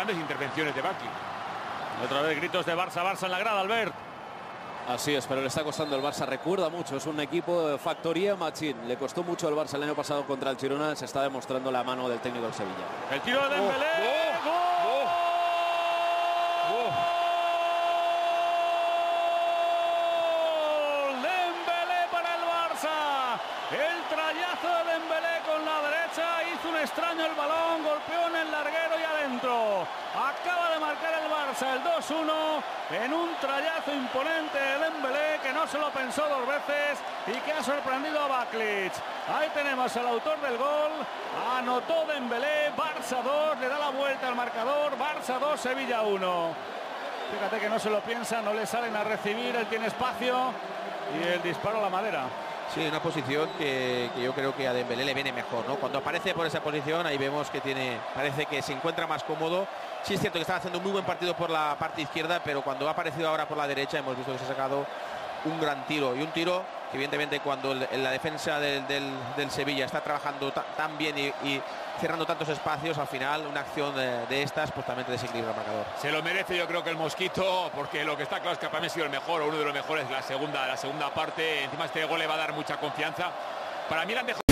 grandes intervenciones de Buckley. Otra vez gritos de Barça, Barça en la grada, Albert. Así es, pero le está costando el Barça. Recuerda mucho, es un equipo de factoría machín. Le costó mucho el Barça el año pasado contra el Girona. Se está demostrando la mano del técnico del Sevilla. El tiro de Dembélé. ¡Gol! Dembélé para el Barça. El trayazo de Dembélé con la derecha extraño el balón, golpeó en el larguero y adentro. Acaba de marcar el Barça el 2-1 en un trayazo imponente de Dembélé que no se lo pensó dos veces y que ha sorprendido a Baklic. Ahí tenemos al autor del gol. Anotó Dembélé, Barça 2, le da la vuelta al marcador, Barça 2, Sevilla 1. Fíjate que no se lo piensa, no le salen a recibir, él tiene espacio y el disparo a la madera. Sí, una posición que, que, yo creo que a Dembélé le viene mejor, ¿no? Cuando aparece por esa posición, ahí vemos que tiene, parece que se encuentra más cómodo. Sí es cierto que estaba haciendo un muy buen partido por la parte izquierda, pero cuando ha aparecido ahora por la derecha hemos visto que se ha sacado un gran tiro y un tiro que evidentemente cuando el, la defensa del, Sevilla está trabajando tan bien y, cerrando tantos espacios, al final una acción de, estas pues también te desequilibra el marcador. Se lo merece yo creo que el Mosquito, porque lo que está claro es que para mí ha sido el mejor o uno de los mejores la segunda, la segunda parte. Encima este gol le va a dar mucha confianza. Para mí han dejado